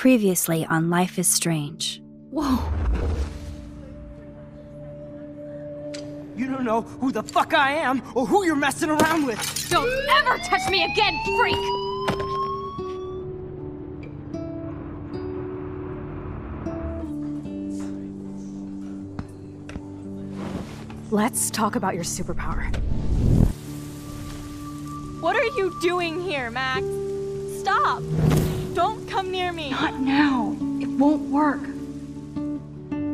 Previously on Life is Strange. Whoa. You don't know who the fuck I am or who you're messing around with. Don't ever touch me again, freak! Let's talk about your superpower. What are you doing here, Max? Stop! Don't come near me! Not now. It won't work.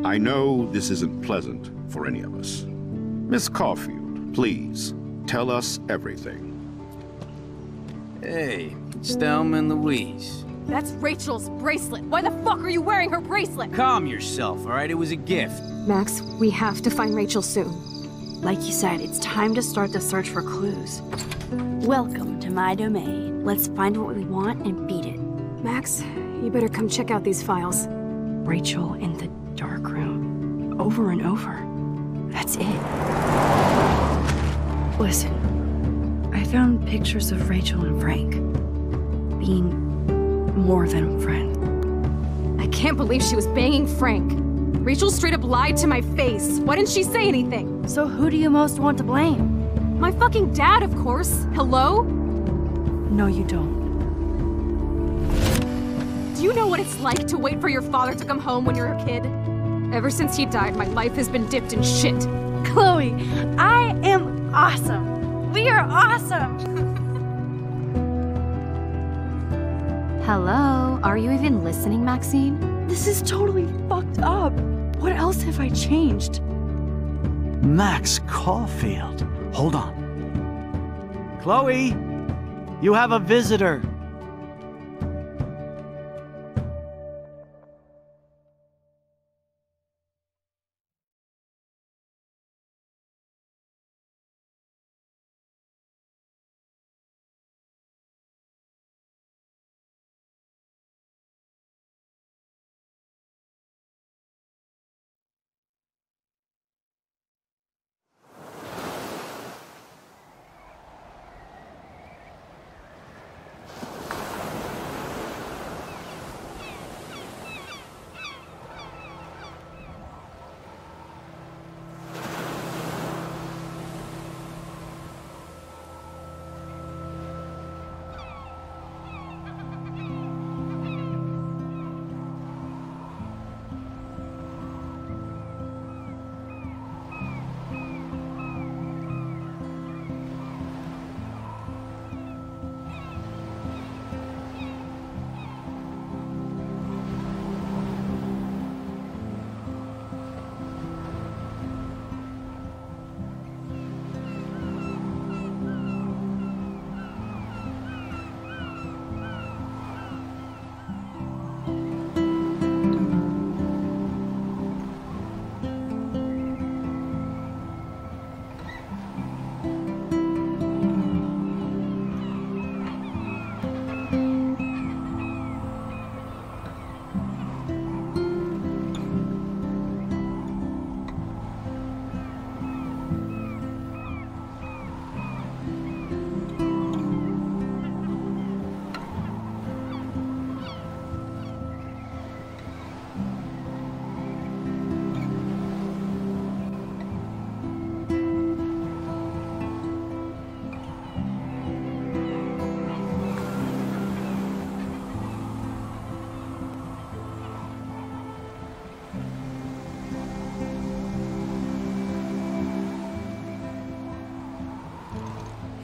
I know this isn't pleasant for any of us. Miss Caulfield, please, tell us everything. Hey, it's Thelma and Louise. That's Rachel's bracelet. Why the fuck are you wearing her bracelet? Calm yourself, all right? It was a gift. Max, we have to find Rachel soon. Like you said, it's time to start the search for clues. Welcome to my domain. Let's find what we want and beat it. Max, you better come check out these files. Rachel in the dark room. Over and over. That's it. Listen, I found pictures of Rachel and Frank being more than a friend. I can't believe she was banging Frank. Rachel straight up lied to my face. Why didn't she say anything? So who do you most want to blame? My fucking dad, of course. Hello? No, you don't. Do you know what it's like to wait for your father to come home when you're a kid? Ever since he died, my life has been dipped in shit. Chloe, I am awesome! We are awesome! Hello? Are you even listening, Maxine? This is totally fucked up. What else have I changed? Max Caulfield. Hold on. Chloe, you have a visitor.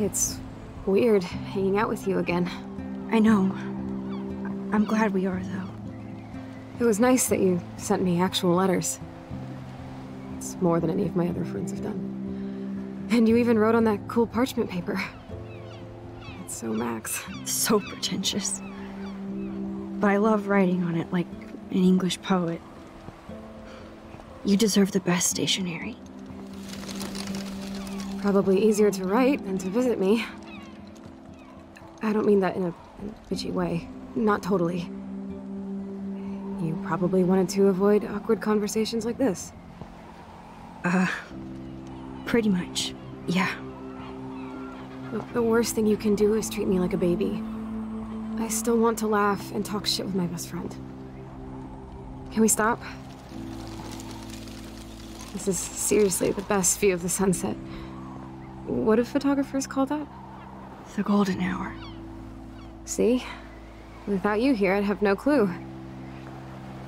It's weird hanging out with you again. I know. I'm glad we are, though. It was nice that you sent me actual letters. It's more than any of my other friends have done. And you even wrote on that cool parchment paper. It's so Max. So pretentious. But I love writing on it like an English poet. You deserve the best stationery. Probably easier to write than to visit me. I don't mean that in a, in a bitchy way. Not totally. You probably wanted to avoid awkward conversations like this. Uh, pretty much. Yeah. Look, the worst thing you can do is treat me like a baby. I still want to laugh and talk shit with my best friend. Can we stop? This is seriously the best view of the sunset. What do photographers call that? The golden hour. See? Without you here, I'd have no clue.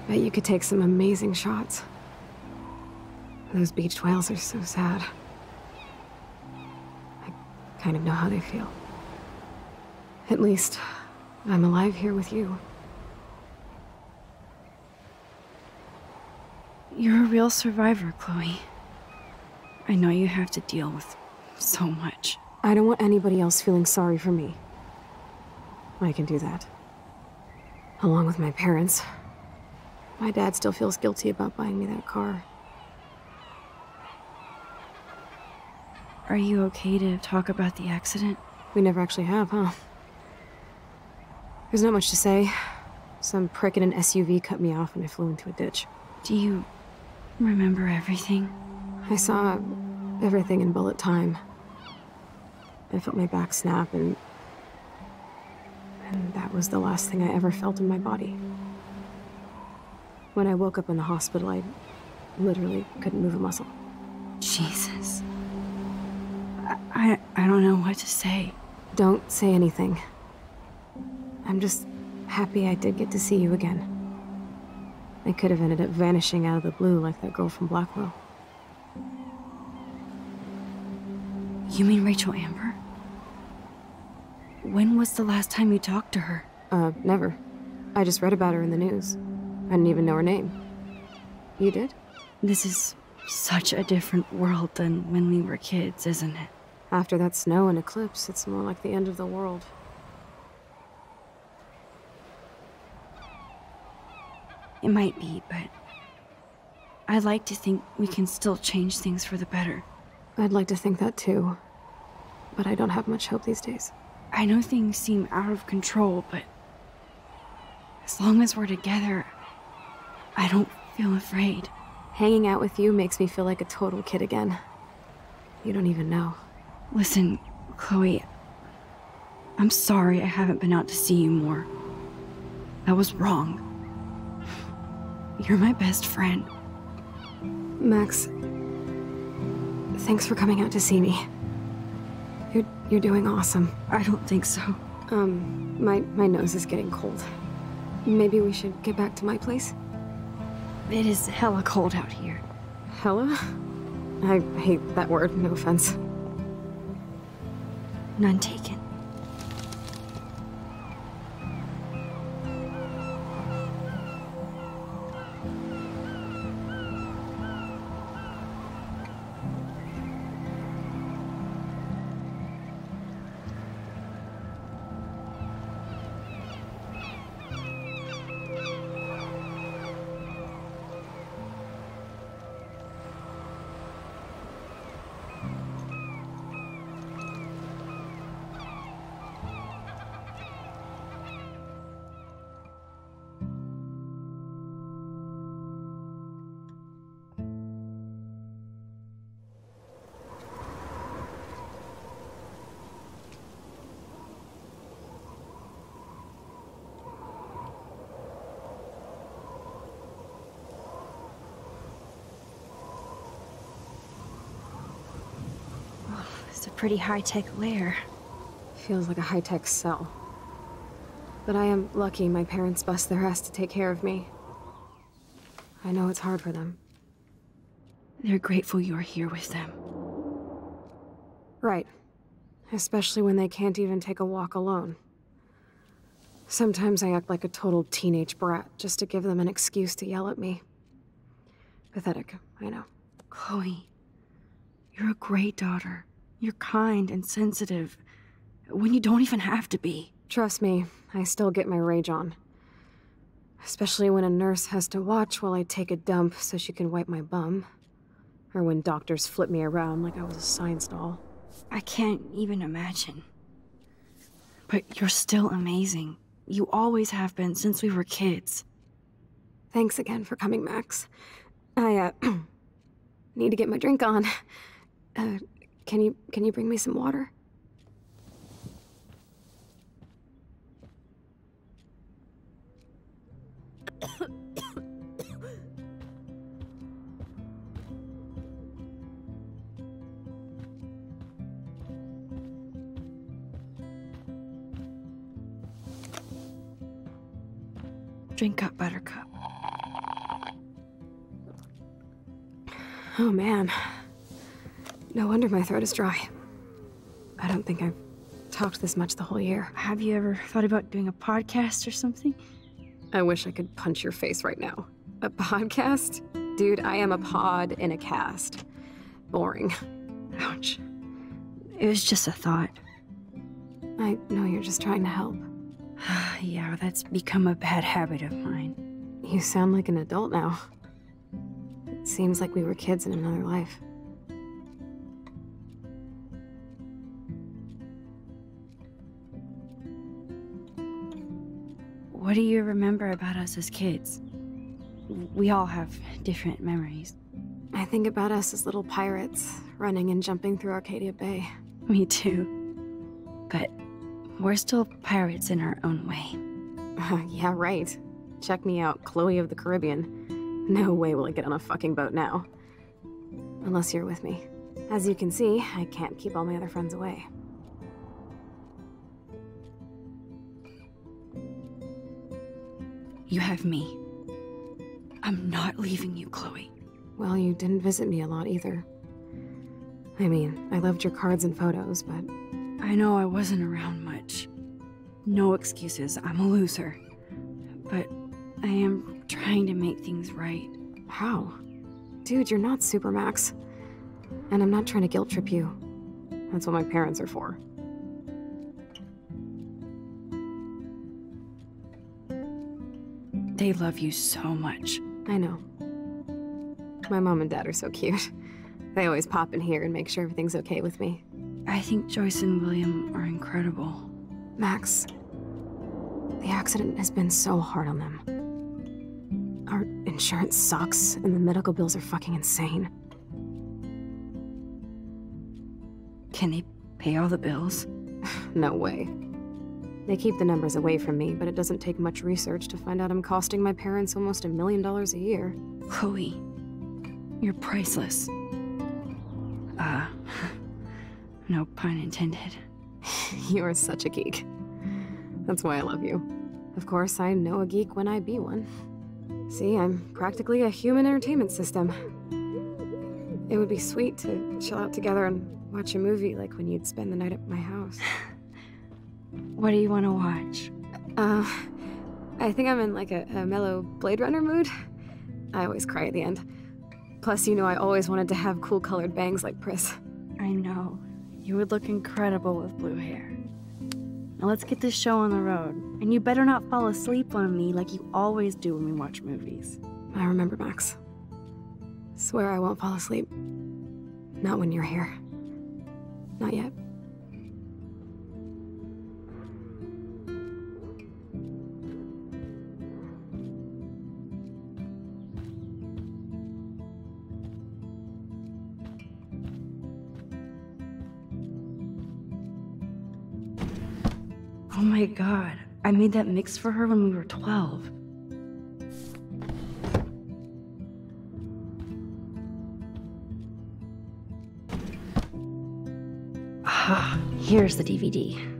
Bet you could take some amazing shots. Those beached whales are so sad. I kind of know how they feel. At least, I'm alive here with you. You're a real survivor, Chloe. I know you have to deal with so much. I don't want anybody else feeling sorry for me. I can do that. Along with my parents. My dad still feels guilty about buying me that car. Are you okay to talk about the accident? We never actually have, huh? There's not much to say. Some prick in an SUV cut me off and I flew into a ditch. Do you remember everything? I saw everything in bullet time. I felt my back snap and... And that was the last thing I ever felt in my body. When I woke up in the hospital, I literally couldn't move a muscle. Jesus. I, I, I don't know what to say. Don't say anything. I'm just happy I did get to see you again. I could have ended up vanishing out of the blue like that girl from Blackwell. You mean Rachel Amber? When was the last time you talked to her? Uh, never. I just read about her in the news. I didn't even know her name. You did? This is such a different world than when we were kids, isn't it? After that snow and eclipse, it's more like the end of the world. It might be, but I'd like to think we can still change things for the better. I'd like to think that too. But I don't have much hope these days. I know things seem out of control, but as long as we're together, I don't feel afraid. Hanging out with you makes me feel like a total kid again. You don't even know. Listen, Chloe, I'm sorry I haven't been out to see you more. That was wrong. You're my best friend. Max, thanks for coming out to see me. You're doing awesome. I don't think so. Um, my my nose is getting cold. Maybe we should get back to my place? It is hella cold out here. Hella? I hate that word, no offense. None taken. Pretty high-tech lair. Feels like a high-tech cell. But I am lucky my parents bust their ass to take care of me. I know it's hard for them. They're grateful you're here with them. Right. Especially when they can't even take a walk alone. Sometimes I act like a total teenage brat just to give them an excuse to yell at me. Pathetic, I know. Chloe, you're a great daughter. You're kind and sensitive when you don't even have to be. Trust me, I still get my rage on. Especially when a nurse has to watch while I take a dump so she can wipe my bum. Or when doctors flip me around like I was a science doll. I can't even imagine. But you're still amazing. You always have been since we were kids. Thanks again for coming, Max. I, uh, need to get my drink on. Uh, can you can you bring me some water? Drink up, Buttercup. Oh man, no wonder my throat is dry. I don't think I've talked this much the whole year. Have you ever thought about doing a podcast or something? I wish I could punch your face right now. A podcast? Dude, I am a pod in a cast. Boring. Ouch. It was just a thought. I know you're just trying to help. yeah, that's become a bad habit of mine. You sound like an adult now. It seems like we were kids in another life. What do you remember about us as kids? We all have different memories. I think about us as little pirates, running and jumping through Arcadia Bay. Me too. But we're still pirates in our own way. yeah, right. Check me out, Chloe of the Caribbean. No way will I get on a fucking boat now. Unless you're with me. As you can see, I can't keep all my other friends away. You have me. I'm not leaving you, Chloe. Well, you didn't visit me a lot either. I mean, I loved your cards and photos, but. I know I wasn't around much. No excuses, I'm a loser. But I am trying to make things right. How? Dude, you're not Supermax. And I'm not trying to guilt trip you. That's what my parents are for. They love you so much. I know. My mom and dad are so cute. They always pop in here and make sure everything's okay with me. I think Joyce and William are incredible. Max, the accident has been so hard on them. Our insurance sucks, and the medical bills are fucking insane. Can they pay all the bills? no way. They keep the numbers away from me, but it doesn't take much research to find out I'm costing my parents almost a million dollars a year. Chloe, you're priceless. Uh, no pun intended. you are such a geek. That's why I love you. Of course, I know a geek when I be one. See, I'm practically a human entertainment system. It would be sweet to chill out together and watch a movie like when you'd spend the night at my house. what do you want to watch? Uh, I think I'm in like a, a mellow Blade Runner mood. I always cry at the end. Plus, you know I always wanted to have cool colored bangs like Pris. I know. You would look incredible with blue hair. Now let's get this show on the road. And you better not fall asleep on me like you always do when we watch movies. I remember, Max. Swear I won't fall asleep. Not when you're here. Not yet. My god. I made that mix for her when we were 12. Ah, here's the DVD.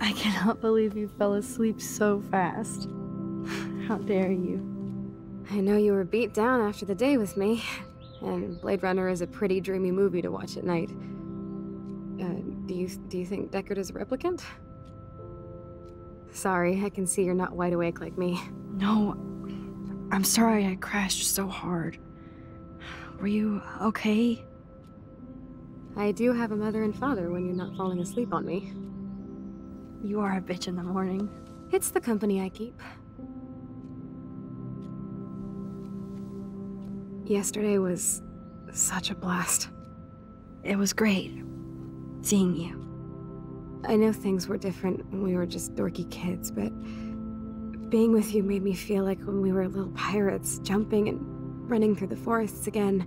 I cannot believe you fell asleep so fast. How dare you? I know you were beat down after the day with me, and Blade Runner is a pretty dreamy movie to watch at night. Uh, do you do you think Deckard is a replicant? Sorry, I can see you're not wide awake like me. No, I'm sorry I crashed so hard. Were you okay? I do have a mother and father when you're not falling asleep on me. You are a bitch in the morning. It's the company I keep. Yesterday was such a blast. It was great seeing you. I know things were different when we were just dorky kids, but being with you made me feel like when we were little pirates, jumping and running through the forests again.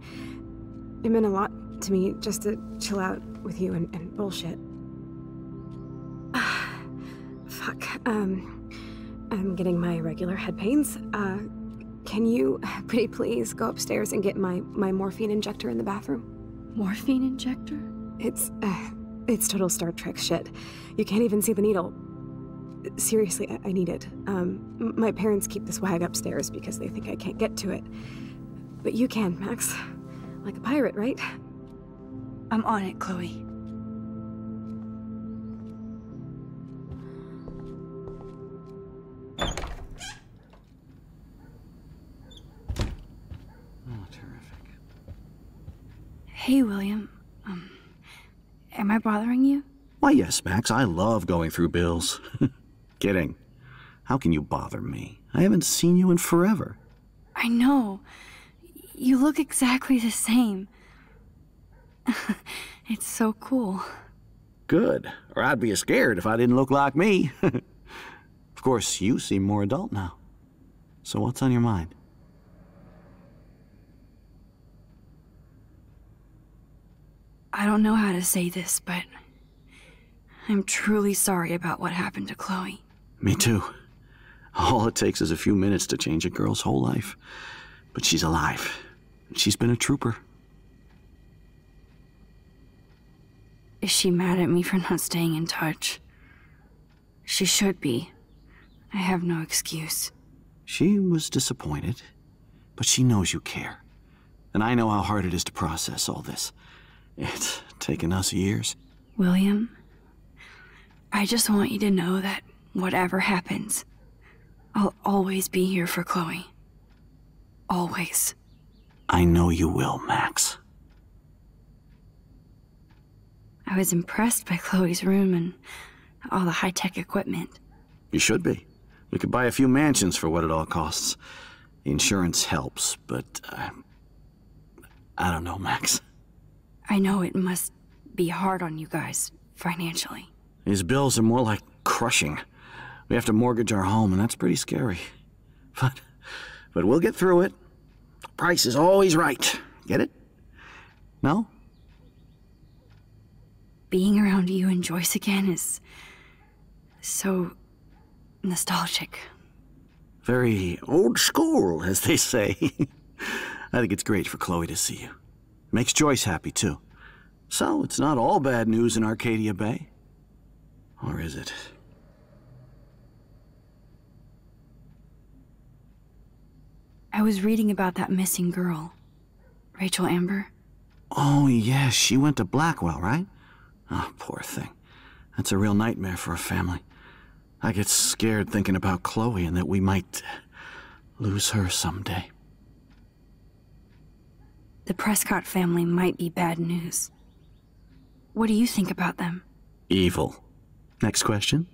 It meant a lot to me just to chill out with you and, and bullshit. Fuck. Um, I'm getting my regular head pains. Uh, can you, pretty please, go upstairs and get my, my morphine injector in the bathroom? Morphine injector? It's, uh, it's total Star Trek shit. You can't even see the needle. Seriously, I, I need it. Um, m- my parents keep the swag upstairs because they think I can't get to it. But you can, Max. Like a pirate, right? I'm on it, Chloe. Oh, terrific. Hey, William. Um, am I bothering you? Why, yes, Max. I love going through bills. Kidding. How can you bother me? I haven't seen you in forever. I know. You look exactly the same. it's so cool. Good. Or I'd be scared if I didn't look like me. of course, you seem more adult now. So what's on your mind? I don't know how to say this, but I'm truly sorry about what happened to Chloe. Me too. All it takes is a few minutes to change a girl's whole life. But she's alive. She's been a trooper. Is she mad at me for not staying in touch? She should be. I have no excuse. She was disappointed, but she knows you care. And I know how hard it is to process all this. It's taken us years. William, I just want you to know that whatever happens, I'll always be here for Chloe. Always. I know you will, Max. I was impressed by Chloe's room and all the high tech equipment. You should be. We could buy a few mansions for what it all costs. Insurance helps, but uh, I don't know, Max. I know it must be hard on you guys financially. These bills are more like crushing. We have to mortgage our home, and that's pretty scary. But, but we'll get through it. Price is always right. Get it? No? Being around you and Joyce again is so nostalgic. Very old school, as they say. I think it's great for Chloe to see you. Makes Joyce happy, too. So, it's not all bad news in Arcadia Bay. Or is it? I was reading about that missing girl, Rachel Amber. Oh, yes, she went to Blackwell, right? Oh, poor thing. That's a real nightmare for a family. I get scared thinking about Chloe and that we might uh, lose her someday. The Prescott family might be bad news. What do you think about them? Evil. Next question?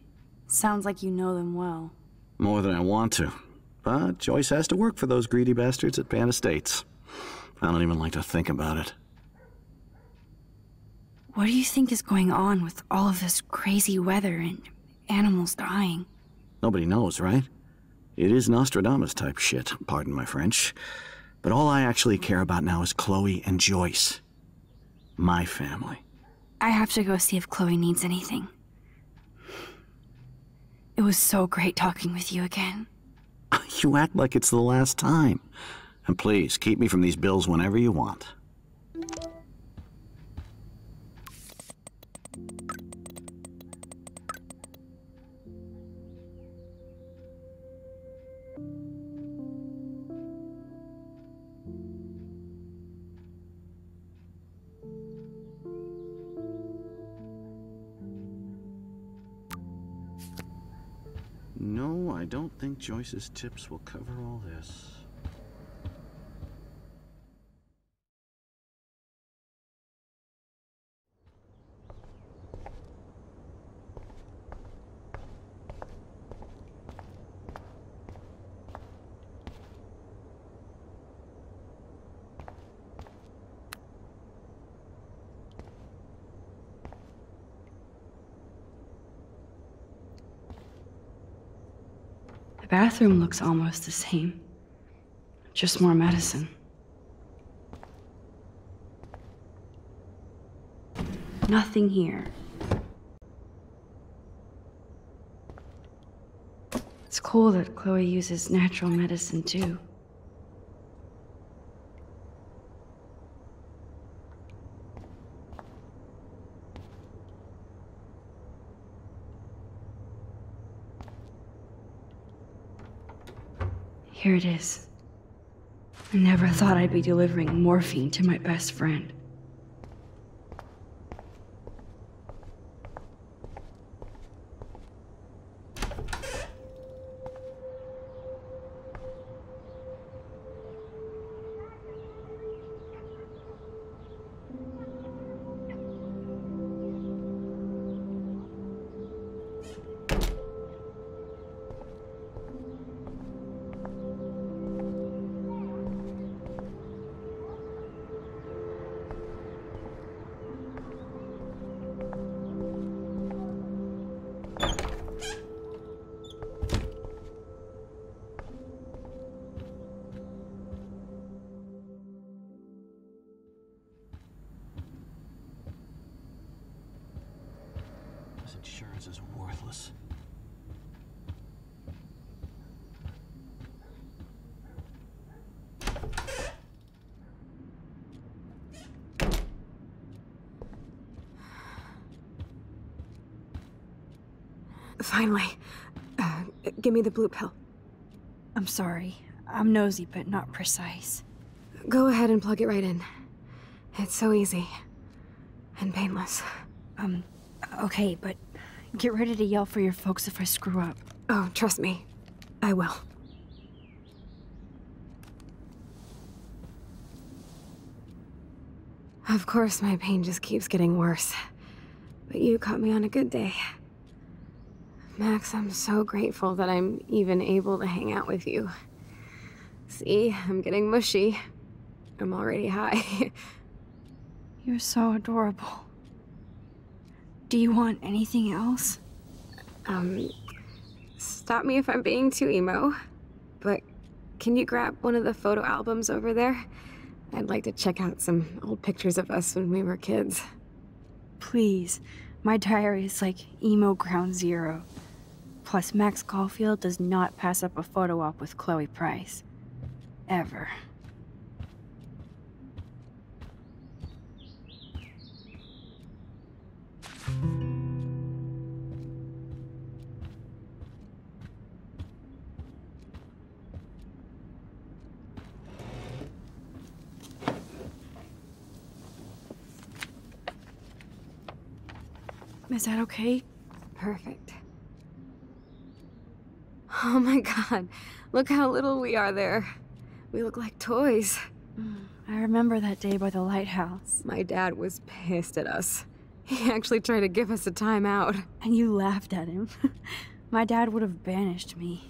Sounds like you know them well. More than I want to. But Joyce has to work for those greedy bastards at Pan Estates. I don't even like to think about it. What do you think is going on with all of this crazy weather and animals dying? Nobody knows, right? It is Nostradamus type shit, pardon my French. But all I actually care about now is Chloe and Joyce. My family. I have to go see if Chloe needs anything. It was so great talking with you again. You act like it's the last time. And please, keep me from these bills whenever you want. Think Joyce's tips will cover all this. The bathroom looks almost the same. Just more medicine. Nothing here. It's cool that Chloe uses natural medicine too. Here it is. I never thought I'd be delivering morphine to my best friend. Finally. Uh, give me the blue pill. I'm sorry. I'm nosy, but not precise. Go ahead and plug it right in. It's so easy. And painless. Um, okay, but get ready to yell for your folks if I screw up. Oh, trust me. I will. Of course, my pain just keeps getting worse. But you caught me on a good day. Max, I'm so grateful that I'm even able to hang out with you. See, I'm getting mushy. I'm already high. You're so adorable. Do you want anything else? um, stop me if I'm being too emo, but can you grab one of the photo albums over there? I'd like to check out some old pictures of us when we were kids. Please. My diary is like emo ground zero. Plus, Max Caulfield does not pass up a photo op with Chloe Price. Ever. Is that okay? Perfect. Oh my god, look how little we are there. We look like toys. Mm, I remember that day by the lighthouse. My dad was pissed at us. He actually tried to give us a timeout. And you laughed at him. My dad would have banished me.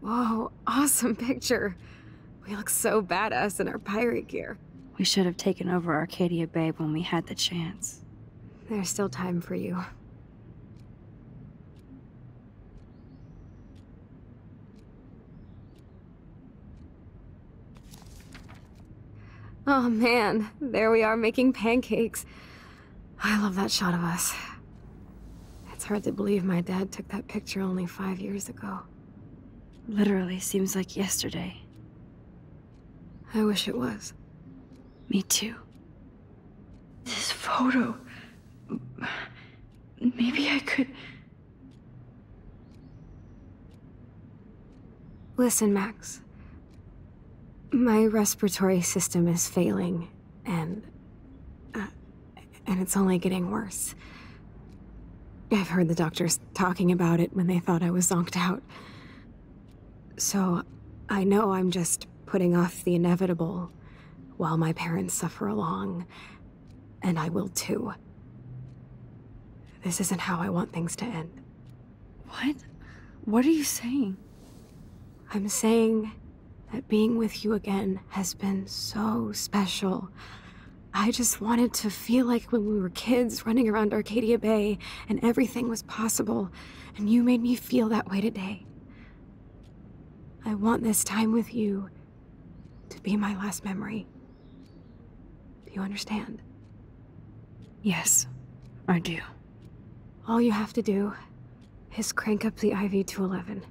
Whoa, awesome picture. We look so badass in our pirate gear. We should have taken over Arcadia Bay when we had the chance. There's still time for you. Oh man, there we are making pancakes. I love that shot of us. It's hard to believe my dad took that picture only five years ago. Literally seems like yesterday. I wish it was. Me too. This photo. Maybe I could. Listen, Max. My respiratory system is failing, and uh, and it's only getting worse. I've heard the doctors talking about it when they thought I was zonked out. So, I know I'm just putting off the inevitable while my parents suffer along, and I will too. This isn't how I want things to end. What? What are you saying? I'm saying that being with you again has been so special. I just wanted to feel like when we were kids running around Arcadia Bay and everything was possible, and you made me feel that way today. I want this time with you to be my last memory. Do you understand? Yes, I do. All you have to do is crank up the IV to 11.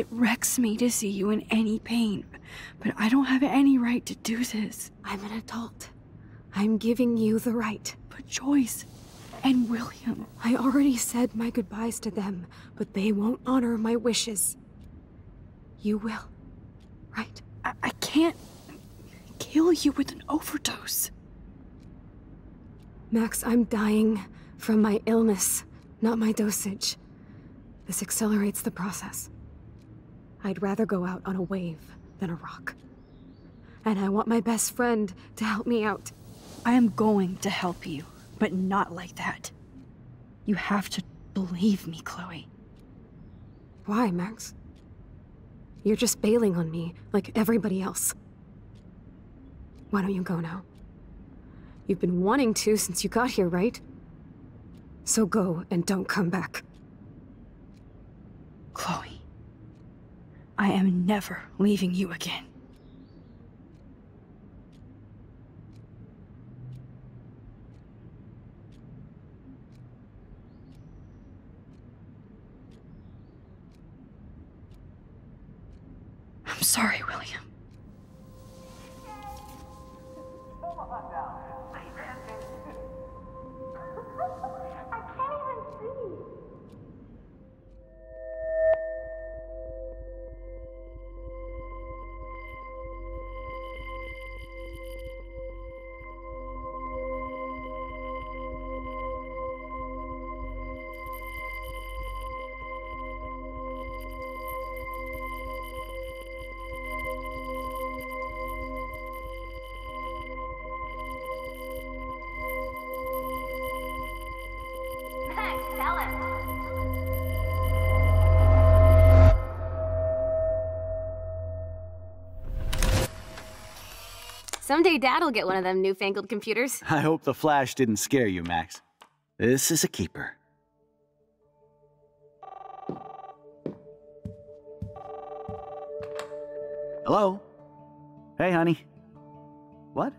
It wrecks me to see you in any pain, but I don't have any right to do this. I'm an adult. I'm giving you the right. But Joyce and William. I already said my goodbyes to them, but they won't honor my wishes. You will, right? I, I can't kill you with an overdose. Max, I'm dying from my illness, not my dosage. This accelerates the process. I'd rather go out on a wave than a rock. And I want my best friend to help me out. I am going to help you, but not like that. You have to believe me, Chloe. Why, Max? You're just bailing on me like everybody else. Why don't you go now? You've been wanting to since you got here, right? So go and don't come back. Chloe. I am never leaving you again. I'm sorry, William. Someday Dad'll get one of them newfangled computers. I hope the flash didn't scare you, Max. This is a keeper. Hello? Hey, honey. What?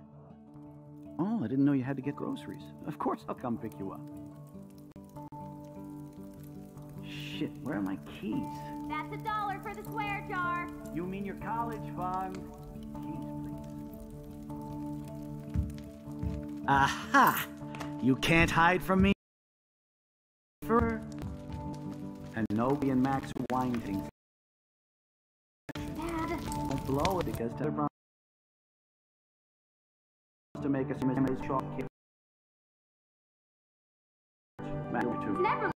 Oh, I didn't know you had to get groceries. Of course I'll come pick you up. Shit, where are my keys? That's a dollar for the swear jar. You mean your college fund? Aha! You can't hide from me. And Nobi and Max are. Dad. Don't blow it because promised to make us Miss Never.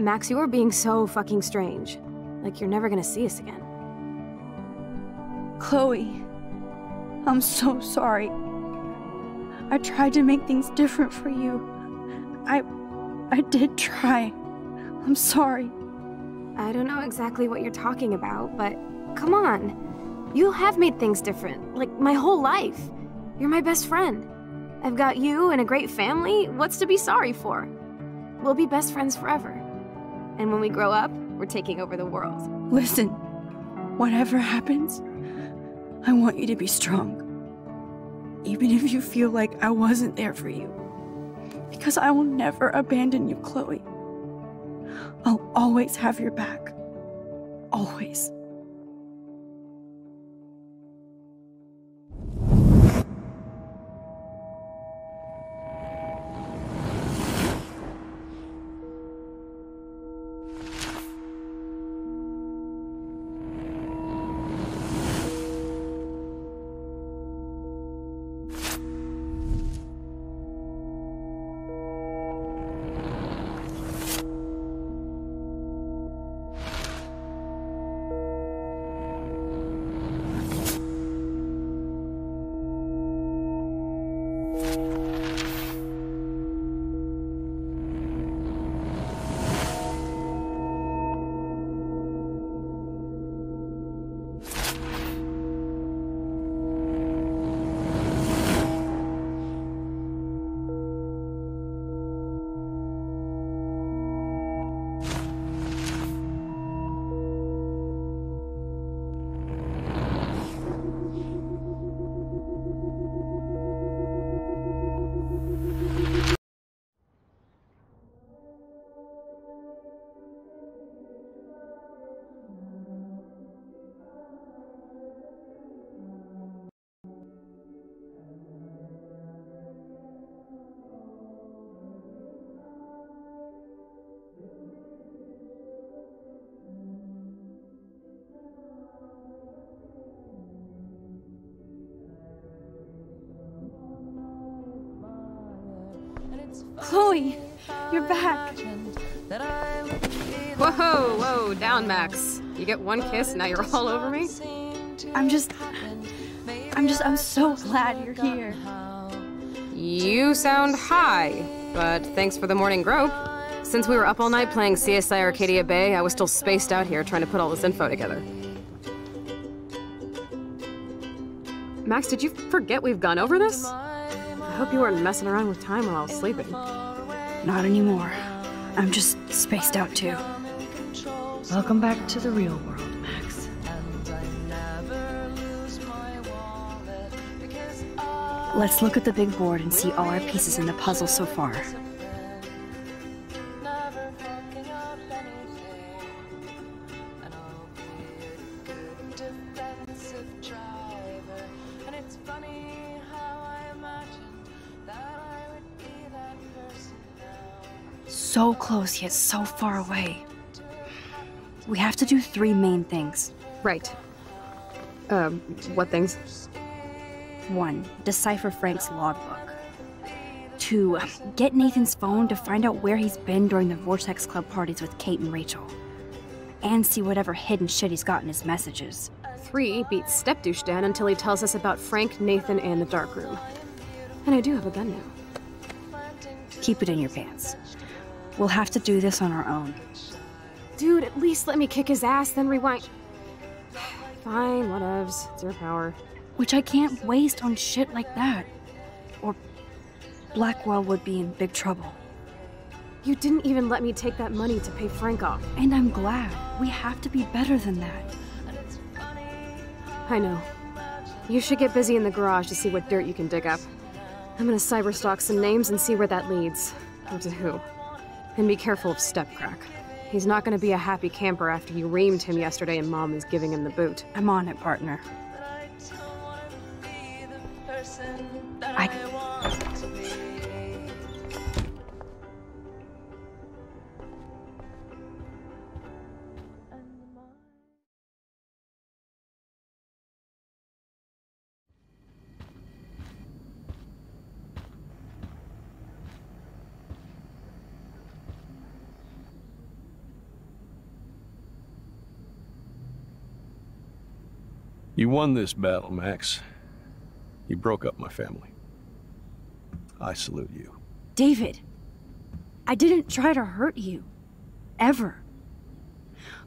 Max, you're being so fucking strange. Like you're never gonna see us again. Chloe, I'm so sorry. I tried to make things different for you. I. I did try. I'm sorry. I don't know exactly what you're talking about, but come on. You have made things different, like my whole life. You're my best friend. I've got you and a great family. What's to be sorry for? We'll be best friends forever. And when we grow up, we're taking over the world. Listen, whatever happens, I want you to be strong. Even if you feel like I wasn't there for you. Because I will never abandon you, Chloe. I'll always have your back. Always. Chloe, you're back. Whoa, whoa, down, Max. You get one kiss, now you're all over me? I'm just. I'm just. I'm so glad you're here. You sound high, but thanks for the morning grope. Since we were up all night playing CSI Arcadia Bay, I was still spaced out here trying to put all this info together. Max, did you forget we've gone over this? I hope you weren't messing around with time while I was sleeping. Not anymore. I'm just spaced out too. Welcome back to the real world, Max. Let's look at the big board and see all our pieces in the puzzle so far. So close yet so far away. We have to do three main things. Right. Um, what things? One, decipher Frank's logbook. Two, get Nathan's phone to find out where he's been during the Vortex Club parties with Kate and Rachel. And see whatever hidden shit he's got in his messages. Three, beat Step Douche Dan until he tells us about Frank, Nathan, and the dark room. And I do have a gun now. Keep it in your pants. We'll have to do this on our own. Dude, at least let me kick his ass, then rewind. Fine, whatevs. It's your power. Which I can't waste on shit like that. Or Blackwell would be in big trouble. You didn't even let me take that money to pay Frank off. And I'm glad. We have to be better than that. I know. You should get busy in the garage to see what dirt you can dig up. I'm gonna cyberstalk some names and see where that leads. Or to who. And be careful of Stepcrack. He's not gonna be a happy camper after you reamed him yesterday and Mom is giving him the boot. I'm on it, partner. I... You won this battle, Max. You broke up my family. I salute you. David, I didn't try to hurt you. Ever.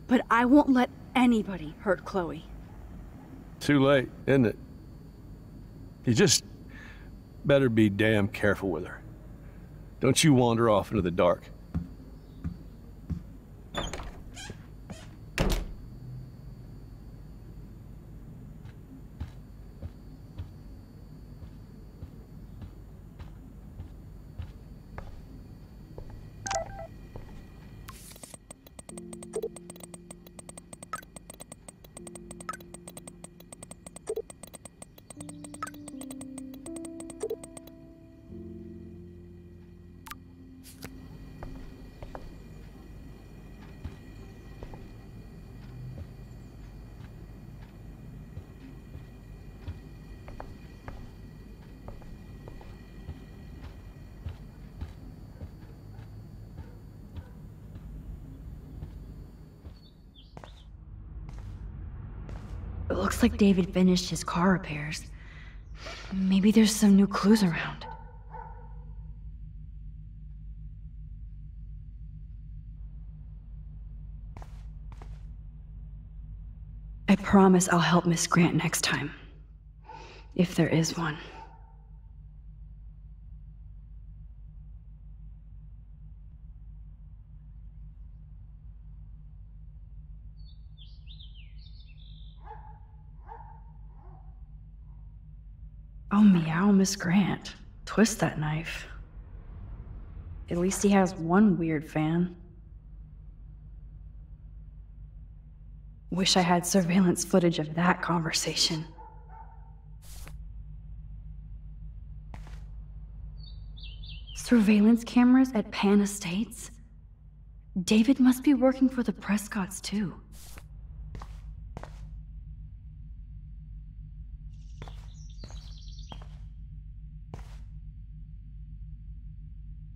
But I won't let anybody hurt Chloe. Too late, isn't it? You just better be damn careful with her. Don't you wander off into the dark. David finished his car repairs. Maybe there's some new clues around. I promise I'll help Miss Grant next time. If there is one. Meow, Miss Grant. Twist that knife. At least he has one weird fan. Wish I had surveillance footage of that conversation. Surveillance cameras at Pan Estates? David must be working for the Prescotts, too.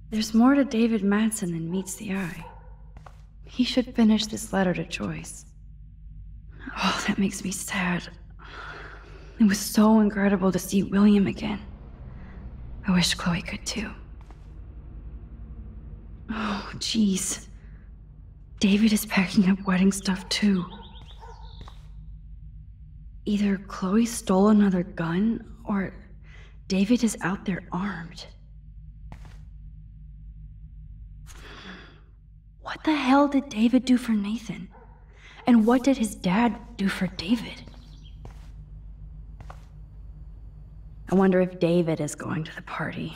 There's more to David Madsen than meets the eye. He should finish this letter to Joyce. Oh, that makes me sad. It was so incredible to see William again. I wish Chloe could too. Oh, jeez. David is packing up wedding stuff too. Either Chloe stole another gun, or David is out there armed. What the hell did David do for Nathan? And what did his dad do for David? I wonder if David is going to the party.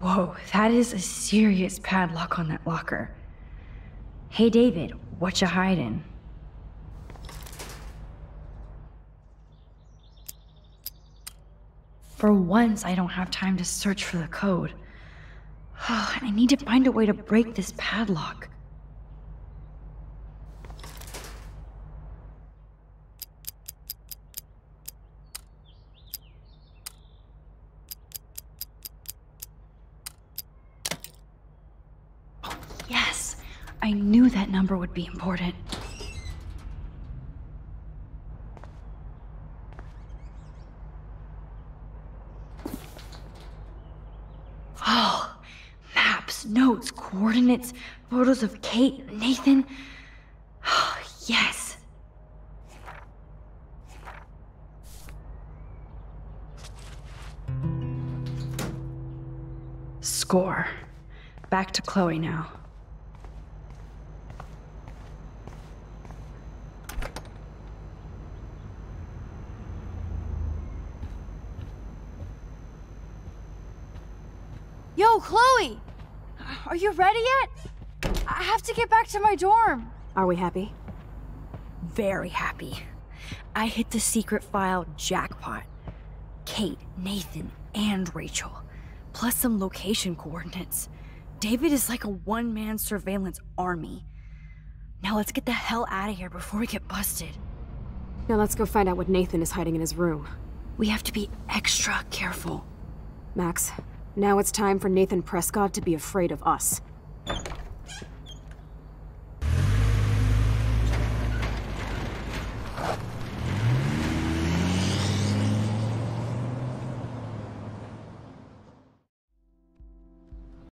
Whoa, that is a serious padlock on that locker. Hey David, what you hiding? For once, I don't have time to search for the code. Oh, I need to find a way to break this padlock. Oh, yes! I knew that number would be important. Oh, notes, coordinates, photos of Kate, Nathan. Yes. Score. Back to Chloe now. Yo, Chloe! Are you ready yet? I have to get back to my dorm. Are we happy? Very happy. I hit the secret file jackpot. Kate, Nathan, and Rachel. Plus some location coordinates. David is like a one man surveillance army. Now let's get the hell out of here before we get busted. Now let's go find out what Nathan is hiding in his room. We have to be extra careful. Max, now it's time for Nathan Prescott to be afraid of us.